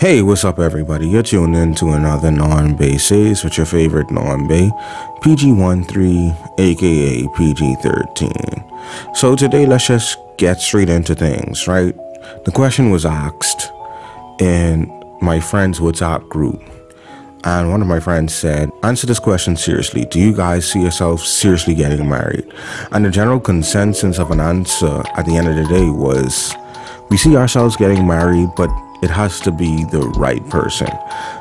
Hey, what's up, everybody? You're tuned in to another Non Bae Says with your favorite Non Bae, PG13, aka PG13. So, today, let's just get straight into things, right? The question was asked in my friend's WhatsApp group, and one of my friends said, Answer this question seriously. Do you guys see yourself seriously getting married? And the general consensus of an answer at the end of the day was, We see ourselves getting married, but it has to be the right person.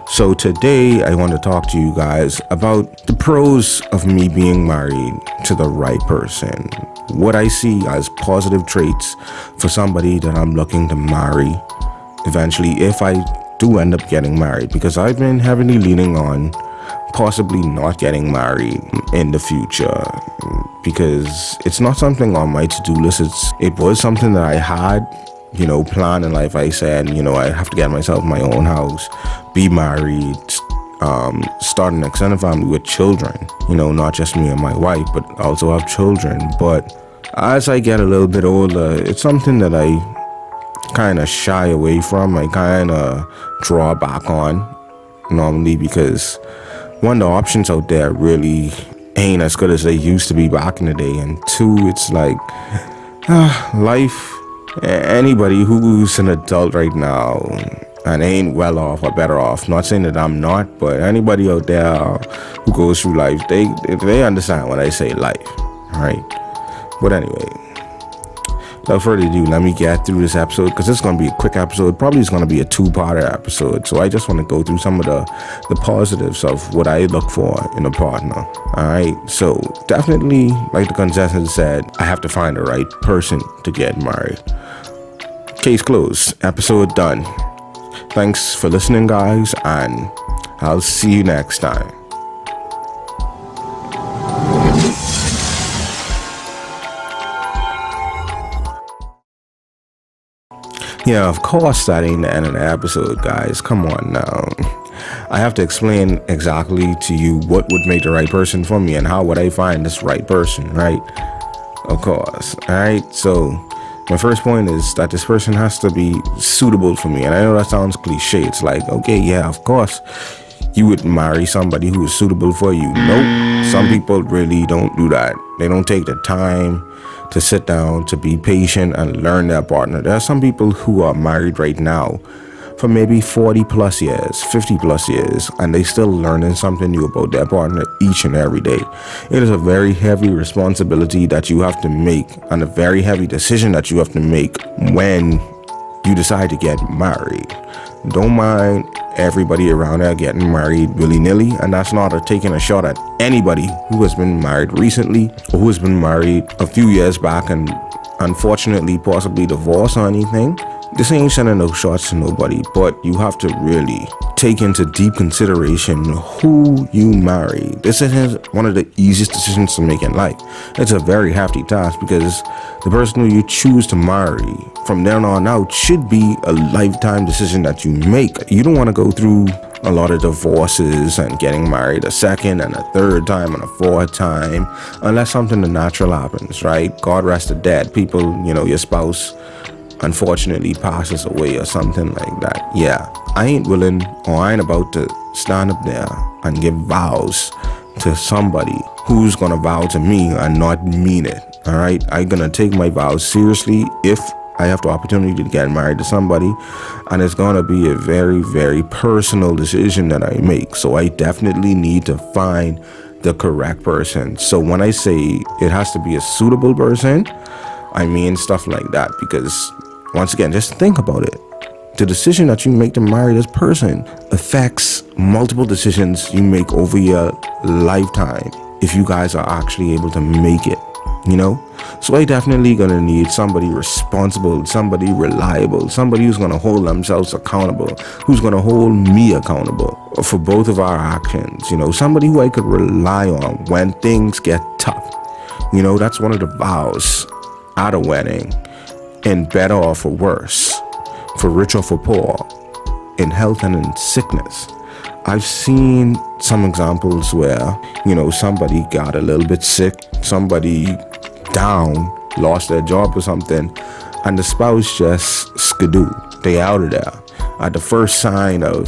So today I want to talk to you guys about the pros of me being married to the right person. What I see as positive traits for somebody that I'm looking to marry eventually if I do end up getting married because I've been heavily leaning on possibly not getting married in the future because it's not something on my to-do list. It's it was something that I had you know, plan in life. I said, you know, I have to get myself my own house, be married, um, start an extended family with children, you know, not just me and my wife, but also have children. But as I get a little bit older, it's something that I kind of shy away from. I kind of draw back on normally because one, the options out there really ain't as good as they used to be back in the day. And two, it's like, uh, life anybody who's an adult right now and ain't well off or better off, not saying that I'm not, but anybody out there who goes through life, they they understand when I say life, right? But anyway, without further ado, let me get through this episode because it's going to be a quick episode. Probably it's going to be a two-parter episode. So I just want to go through some of the the positives of what I look for in a partner. All right. So definitely, like the consensus said, I have to find the right person to get married. Case closed. Episode done. Thanks for listening, guys, and I'll see you next time. Yeah, of course that ain't the end of the episode, guys. Come on now. I have to explain exactly to you what would make the right person for me and how would I find this right person, right? Of course. Alright, so my first point is that this person has to be suitable for me. And I know that sounds cliche. It's like, okay, yeah, of course you would marry somebody who is suitable for you. Nope. Some people really don't do that. They don't take the time to sit down, to be patient and learn their partner. There are some people who are married right now for maybe 40 plus years, 50 plus years, and they still learning something new about their partner each and every day. It is a very heavy responsibility that you have to make and a very heavy decision that you have to make when you decide to get married. Don't mind everybody around there getting married willy nilly, and that's not a taking a shot at anybody who has been married recently or who has been married a few years back and unfortunately possibly divorced or anything. This ain't sending no shots to nobody, but you have to really take into deep consideration who you marry. This is one of the easiest decisions to make in life. It's a very hefty task because the person who you choose to marry from then on out should be a lifetime decision that you make. You don't want to go through a lot of divorces and getting married a second and a third time and a fourth time unless something natural happens, right? God rest the dead. People, you know, your spouse unfortunately passes away or something like that, yeah, I ain't willing or I ain't about to stand up there and give vows to somebody who's gonna vow to me and not mean it. All right, I'm gonna take my vows seriously if I have the opportunity to get married to somebody, and it's gonna be a very, very personal decision that I make. So I definitely need to find the correct person. So when I say it has to be a suitable person, I mean stuff like that because once again, just think about it. The decision that you make to marry this person affects multiple decisions you make over your lifetime if you guys are actually able to make it, you know? So I definitely gonna need somebody responsible, somebody reliable, somebody who's gonna hold themselves accountable, who's gonna hold me accountable for both of our actions, you know, somebody who I could rely on when things get tough. You know, that's one of the vows at a wedding in better or for worse, for rich or for poor, in health and in sickness. I've seen some examples where, you know, somebody got a little bit sick, somebody down, lost their job or something, and the spouse just skidoo. They out of there. at the first sign of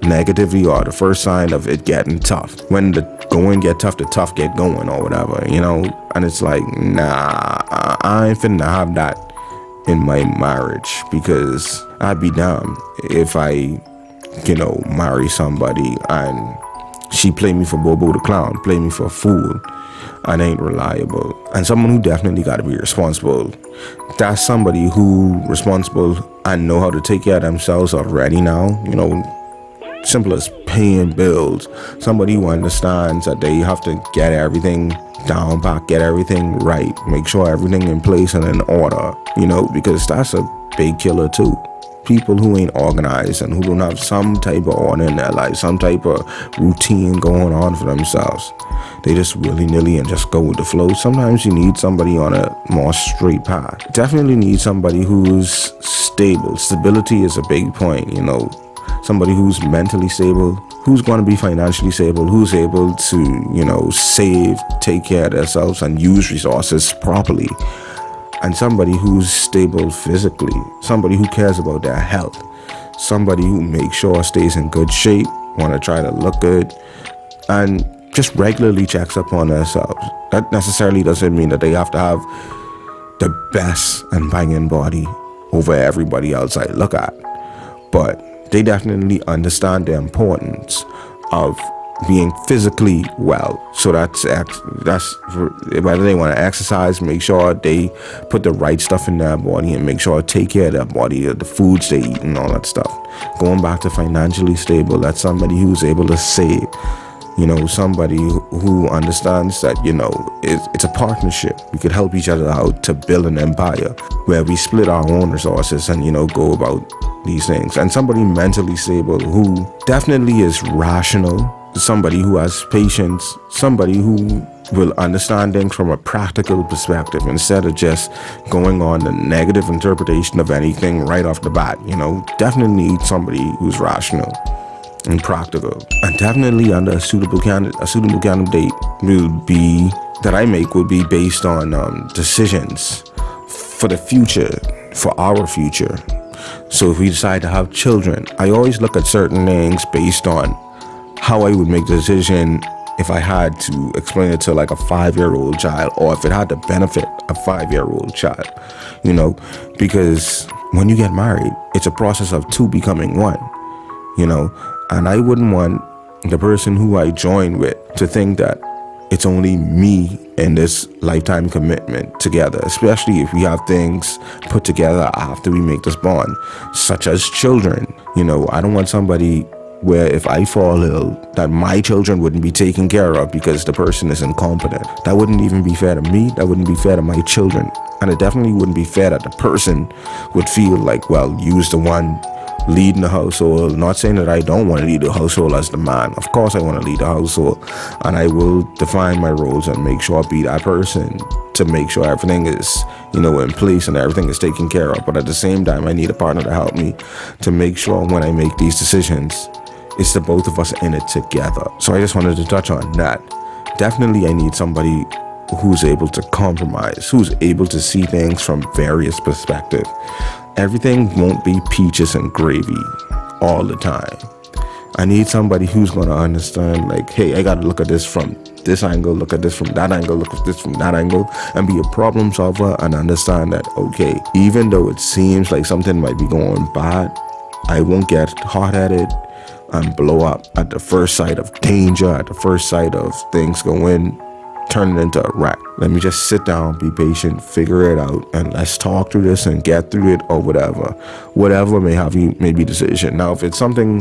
negativity or the first sign of it getting tough. When the going get tough, the tough get going or whatever, you know? And it's like, nah, I ain't finna have that in my marriage because I'd be dumb if I, you know, marry somebody and she play me for Bobo the clown, play me for a fool, and ain't reliable. And someone who definitely got to be responsible. That's somebody who responsible and know how to take care of themselves already now. You know, simple as paying bills. Somebody who understands that they have to get everything down back, get everything right, make sure everything in place and in order, you know, because that's a big killer too. People who ain't organized and who don't have some type of order in their life, some type of routine going on for themselves. They just willy nilly and just go with the flow. Sometimes you need somebody on a more straight path. Definitely need somebody who's stable. Stability is a big point, you know somebody who's mentally stable, who's going to be financially stable, who's able to, you know, save, take care of themselves, and use resources properly. And somebody who's stable physically, somebody who cares about their health, somebody who makes sure stays in good shape, want to try to look good, and just regularly checks up on themselves. That necessarily doesn't mean that they have to have the best and banging body over everybody else I look at. But they definitely understand the importance of being physically well. So that's that's whether they want to exercise, make sure they put the right stuff in their body and make sure take care of their body, the foods they eat and all that stuff. Going back to financially stable, that's somebody who's able to save you know, somebody who understands that, you know, it's, a partnership. We could help each other out to build an empire where we split our own resources and, you know, go about these things. And somebody mentally stable who definitely is rational, somebody who has patience, somebody who will understand things from a practical perspective instead of just going on the negative interpretation of anything right off the bat. You know, definitely need somebody who's rational and practical. And definitely under a suitable candidate, a suitable candidate will be that I make would be based on um, decisions for the future, for our future. So if we decide to have children, I always look at certain things based on how I would make the decision if I had to explain it to like a five year old child or if it had to benefit a five year old child, you know, because when you get married, it's a process of two becoming one, you know, and I wouldn't want the person who I join with to think that it's only me in this lifetime commitment together, especially if we have things put together after we make this bond, such as children. You know, I don't want somebody where if I fall ill, that my children wouldn't be taken care of because the person is incompetent. That wouldn't even be fair to me. That wouldn't be fair to my children. And it definitely wouldn't be fair that the person would feel like, well, you's the one leading the household. Not saying that I don't want to lead the household as the man. Of course, I want to lead the household, and I will define my roles and make sure I be that person to make sure everything is, you know, in place and everything is taken care of. But at the same time, I need a partner to help me to make sure when I make these decisions, it's the both of us in it together. So I just wanted to touch on that. Definitely, I need somebody who's able to compromise, who's able to see things from various perspectives everything won't be peaches and gravy all the time. I need somebody who's to understand, like, hey, I got to look at this from this angle, look at this from that angle, look at this from that angle, and be a problem solver and understand that, okay, even though it seems like something might be going bad, I won't get hot headed and blow up at the first sight of danger, at the first sight of things going turn it into a wreck. Let me just sit down, be patient, figure it out, and let's talk through this and get through it or whatever. Whatever may have you may be decision. Now, if it's something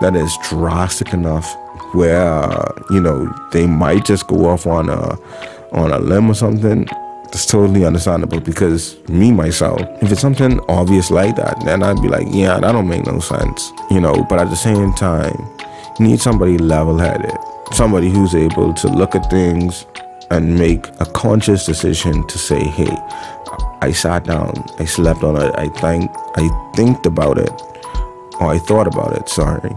that is drastic enough where you know they might just go off on a on a limb or something, it's totally understandable because me myself, if it's something obvious like that, then I'd be like, yeah, that don't make no sense, you know. But at the same time, you need somebody level-headed somebody who's able to look at things and make a conscious decision to say, hey, I sat down, I slept on it, I think I thinked about it, or I thought about it, sorry.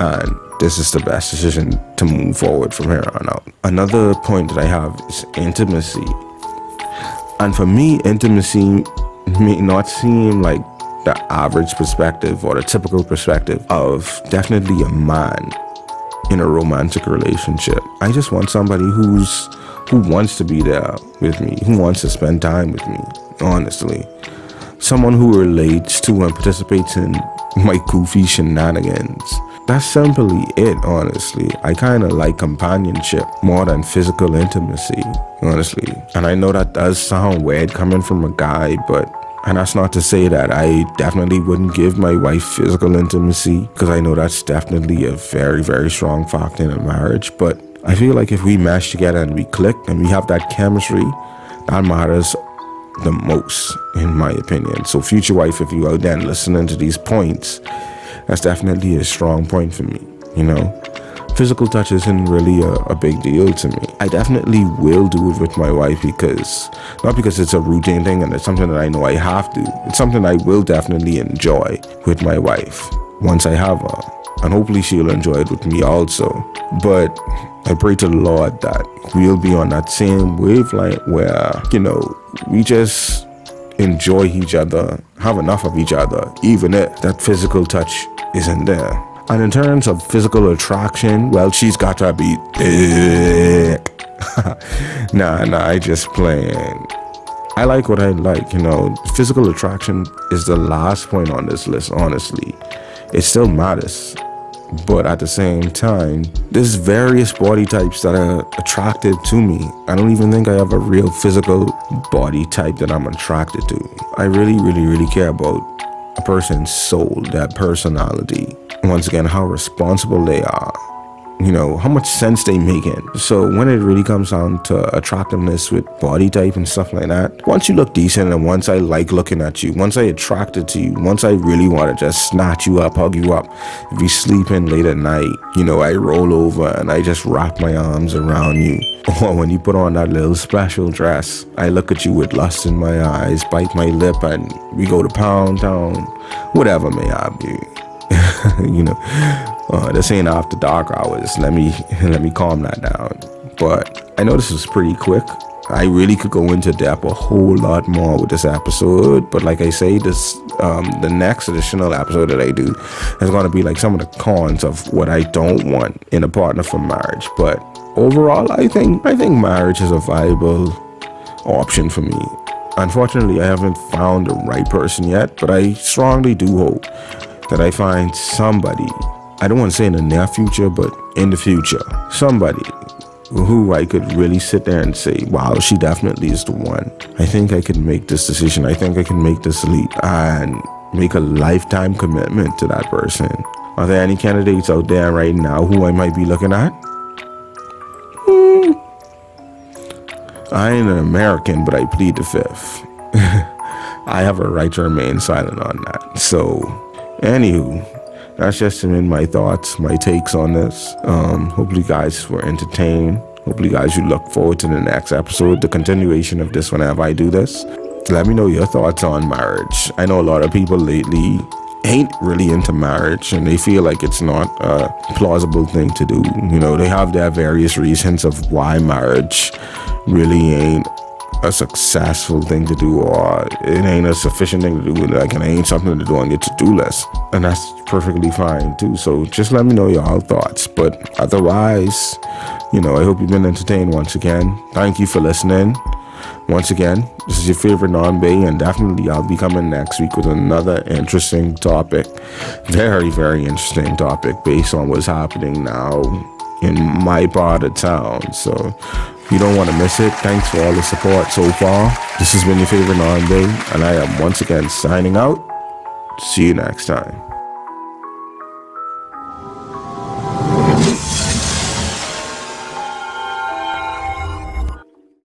And this is the best decision to move forward from here on out. Another point that I have is intimacy. And for me, intimacy may not seem like the average perspective or the typical perspective of definitely a man in a romantic relationship. I just want somebody who's who wants to be there with me, who wants to spend time with me, honestly. Someone who relates to and participates in my goofy shenanigans. That's simply it, honestly. I kind of like companionship more than physical intimacy, honestly. And I know that does sound weird coming from a guy, but and that's not to say that I definitely wouldn't give my wife physical intimacy, because I know that's definitely a very, very strong factor in a marriage. But I feel like if we mesh together and we click and we have that chemistry, that matters the most, in my opinion. So, future wife, if you are then listening to these points, that's definitely a strong point for me, you know? Physical touch isn't really a, a, big deal to me. I definitely will do it with my wife because, not because it's a routine thing and it's something that I know I have to, it's something I will definitely enjoy with my wife once I have her. And hopefully she'll enjoy it with me also. But I pray to the Lord that we'll be on that same wavelength where, you know, we just enjoy each other, have enough of each other, even if that physical touch isn't there. And in terms of physical attraction, well, she's got to be thick. nah, nah, I just playing. I like what I like, you know. Physical attraction is the last point on this list, honestly. It still matters. But at the same time, there's various body types that are attracted to me. I don't even think I have a real physical body type that I'm attracted to. I really, really, really care about a person's soul, that personality. Once again, how responsible they are you know, how much sense they make it. So when it really comes down to attractiveness with body type and stuff like that, once you look decent and once I like looking at you, once I attracted to you, once I really want to just snatch you up, hug you up, if you sleeping late at night, you know, I roll over and I just wrap my arms around you. Or when you put on that little special dress, I look at you with lust in my eyes, bite my lip, and we go to Pound Town, whatever may I be. you know, uh, this ain't after dark hours. Let me let me calm that down. But I know this was pretty quick. I really could go into depth a whole lot more with this episode, but like I say, this um, the next additional episode that I do is going to be like some of the cons of what I don't want in a partner for marriage. But overall, I think I think marriage is a viable option for me. Unfortunately, I haven't found the right person yet, but I strongly do hope that I find somebody I don't want to say in the near future, but in the future, somebody who I could really sit there and say, wow, she definitely is the one. I think I can make this decision. I think I can make this leap and make a lifetime commitment to that person. Are there any candidates out there right now who I might be looking at? Hmm. I ain't an American, but I plead the fifth. I have a right to remain silent on that. So, anywho, that's just in my thoughts, my takes on this. Um, hopefully, guys were entertained. Hopefully, guys, you look forward to the next episode, the continuation of this whenever I do this. Let me know your thoughts on marriage. I know a lot of people lately ain't really into marriage and they feel like it's not a plausible thing to do. You know, they have their various reasons of why marriage really ain't a successful thing to do or it ain't a sufficient thing to do like it ain't something to do on your to-do list. And that's perfectly fine too. So just let me know your thoughts. But otherwise you know i hope you've been entertained once again. Thank you for listening. Once again this is your favorite non-bae and definitely i'll be coming next week with another interesting topic. Very very interesting topic based on what's happening now in my part of town so you don't want to miss it. Thanks for all the support so far. This has been your favorite Bae, and I am once again signing out. See you next time.